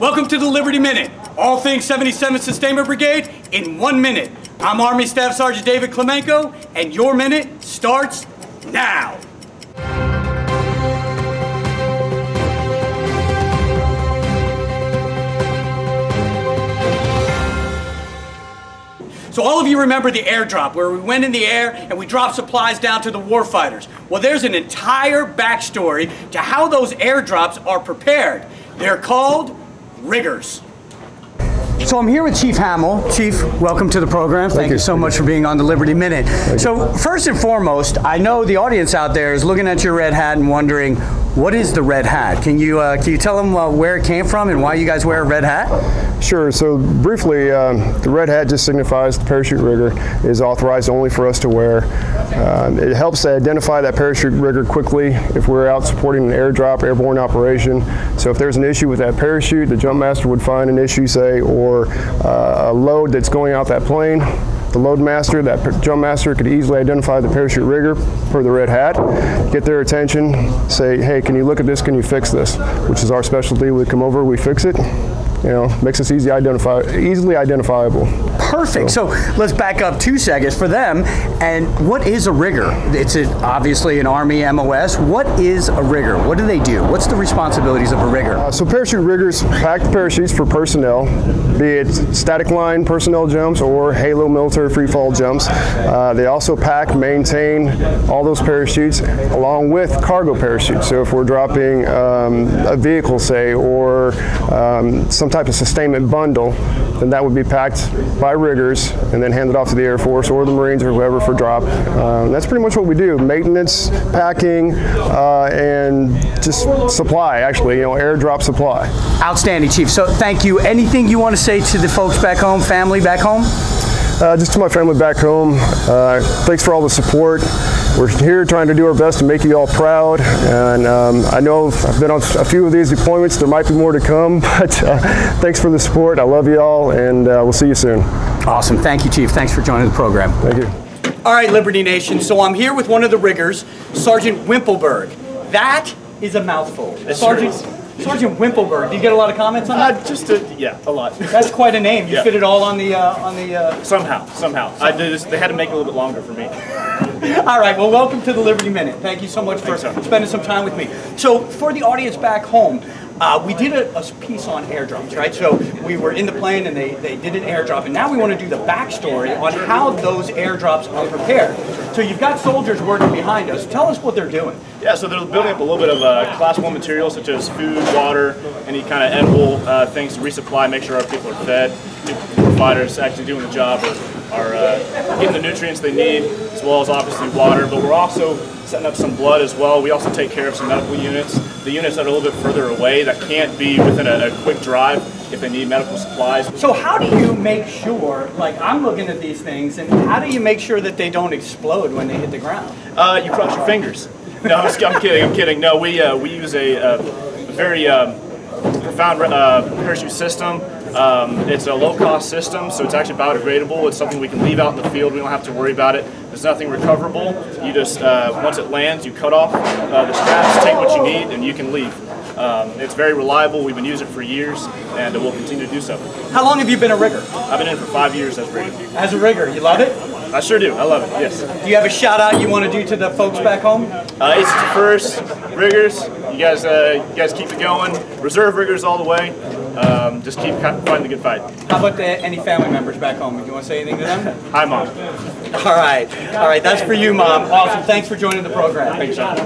Welcome to the Liberty Minute. All things 77th Sustainment Brigade in one minute. I'm Army Staff Sergeant David Klemenko, and your minute starts now. So all of you remember the airdrop where we went in the air and we dropped supplies down to the warfighters. Well, there's an entire backstory to how those airdrops are prepared. They're called riggers. So I'm here with Chief Hamill. Chief, welcome to the program. Thank, Thank you. you. so much for being on the Liberty Minute. Thank so first and foremost, I know the audience out there is looking at your red hat and wondering, what is the red hat? Can you uh, can you tell them uh, where it came from and why you guys wear a red hat? Sure. So briefly, um, the red hat just signifies the parachute rigger is authorized only for us to wear. Um, it helps identify that parachute rigger quickly if we're out supporting an airdrop, airborne operation. So if there's an issue with that parachute, the jump master would find an issue, say, or uh, a load that's going out that plane the load master, that jump master could easily identify the parachute rigger per the red hat, get their attention, say, hey, can you look at this, can you fix this? Which is our specialty, we come over, we fix it, you know, makes us easy identify, easily identifiable. Perfect. So, so let's back up two seconds for them. And what is a rigger? It's a, obviously an Army MOS. What is a rigger? What do they do? What's the responsibilities of a rigger? Uh, so parachute riggers pack the parachutes for personnel, be it static line personnel jumps or Halo military free fall jumps. Uh, they also pack, maintain all those parachutes along with cargo parachutes. So if we're dropping um, a vehicle, say, or um, some type of sustainment bundle, then that would be packed by riggers and then hand it off to the Air Force or the Marines or whoever for drop. Um, that's pretty much what we do: maintenance, packing, uh, and just supply. Actually, you know, airdrop supply. Outstanding, Chief. So thank you. Anything you want to say to the folks back home, family back home? Uh, just to my family back home, uh, thanks for all the support. We're here trying to do our best to make you all proud, and um, I know I've been on a few of these deployments. There might be more to come, but uh, thanks for the support. I love you all, and uh, we'll see you soon. Awesome. Thank you, Chief. Thanks for joining the program. Thank you. All right, Liberty Nation. So I'm here with one of the riggers, Sergeant Wimpelberg. That is a mouthful. Sergeant. Sergeant Wimpelberg. Do you get a lot of comments on that? Uh, just a, yeah, a lot. That's quite a name. You yeah. fit it all on the uh, on the. Uh... Somehow, somehow. I just, they had to make it a little bit longer for me. all right. Well, welcome to the Liberty Minute. Thank you so much for Thanks, spending some time with me. So, for the audience back home, uh, we did a, a, piece on airdrops, right? So we were in the plane and they, they did an airdrop, and now we want to do the backstory on how those airdrops are prepared. So you've got soldiers working behind us. Tell us what they're doing. Yeah, so they're building up a little bit of uh, class one material such as food, water, any kind of edible uh, things to resupply, make sure our people are fed. The providers actually doing the job are, are uh, getting the nutrients they need, as well as obviously water. But we're also setting up some blood as well. We also take care of some medical units. The units that are a little bit further away that can't be within a, a quick drive if they need medical supplies. So how do you make sure, like I'm looking at these things, and how do you make sure that they don't explode when they hit the ground? Uh, you cross your fingers. No, I'm, I'm kidding, I'm kidding. No, we, uh, we use a, a very um, profound uh, parachute system. Um, it's a low-cost system, so it's actually biodegradable. It's something we can leave out in the field. We don't have to worry about it. There's nothing recoverable. You just, uh, once it lands, you cut off uh, the straps, take what you need, and you can leave. Um, it's very reliable. We've been using it for years, and we'll continue to do so. How long have you been a rigger? I've been in for five years as a rigger. As a rigger, you love it? I sure do. I love it. Yes. Do you have a shout out you want to do to the folks back home? Uh, it's the first riggers. You guys, uh, you guys keep it going. Reserve riggers all the way. Um, just keep fighting the good fight. How about the, any family members back home? Do you want to say anything to them? Hi, mom. All right. All right. That's for you, mom. Awesome. Thanks for joining the program. Thanks, Sean.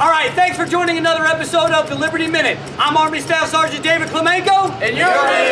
All right, thanks for joining another episode of the Liberty Minute. I'm Army Staff Sergeant David Klemenko, and you're. is up.